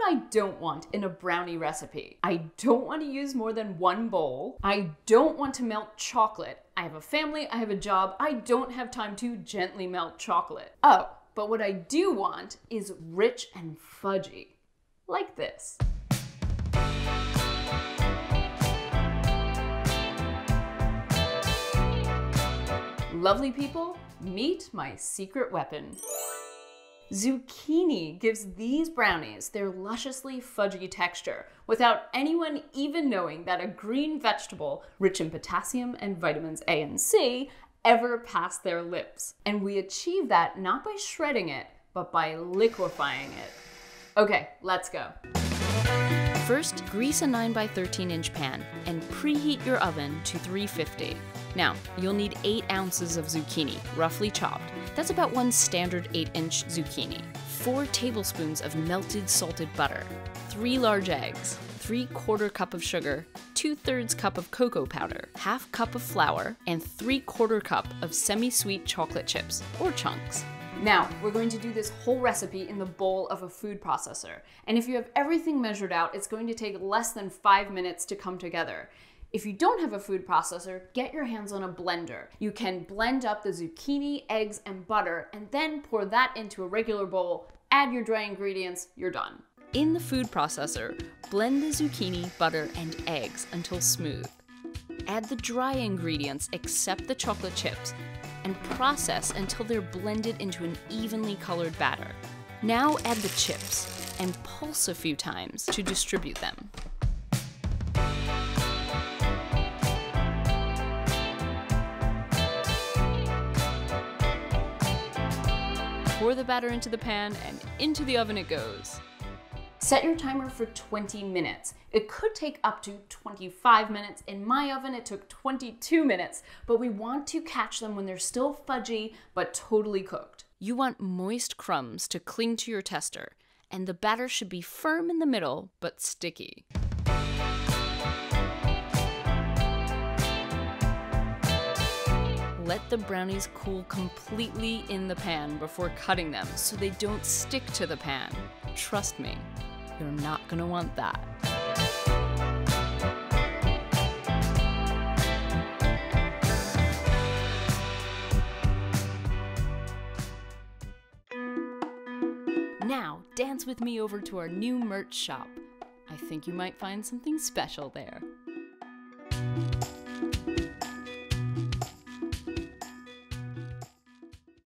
what I don't want in a brownie recipe. I don't want to use more than one bowl. I don't want to melt chocolate. I have a family, I have a job, I don't have time to gently melt chocolate. Oh, but what I do want is rich and fudgy. Like this. Lovely people, meet my secret weapon. Zucchini gives these brownies their lusciously fudgy texture without anyone even knowing that a green vegetable rich in potassium and vitamins A and C ever passed their lips. And we achieve that not by shredding it, but by liquefying it. Okay, let's go. First, grease a 9 by 13 inch pan and preheat your oven to 350. Now, you'll need 8 ounces of zucchini, roughly chopped. That's about one standard 8 inch zucchini. 4 tablespoons of melted salted butter, 3 large eggs, 3 quarter cup of sugar, 2 thirds cup of cocoa powder, half cup of flour, and 3 quarter cup of semi sweet chocolate chips, or chunks. Now, we're going to do this whole recipe in the bowl of a food processor. And if you have everything measured out, it's going to take less than five minutes to come together. If you don't have a food processor, get your hands on a blender. You can blend up the zucchini, eggs, and butter, and then pour that into a regular bowl, add your dry ingredients, you're done. In the food processor, blend the zucchini, butter, and eggs until smooth. Add the dry ingredients except the chocolate chips and process until they're blended into an evenly colored batter. Now add the chips and pulse a few times to distribute them. Pour the batter into the pan and into the oven it goes. Set your timer for 20 minutes. It could take up to 25 minutes. In my oven, it took 22 minutes, but we want to catch them when they're still fudgy but totally cooked. You want moist crumbs to cling to your tester, and the batter should be firm in the middle but sticky. Let the brownies cool completely in the pan before cutting them so they don't stick to the pan. Trust me, you're not gonna want that. Now, dance with me over to our new merch shop. I think you might find something special there.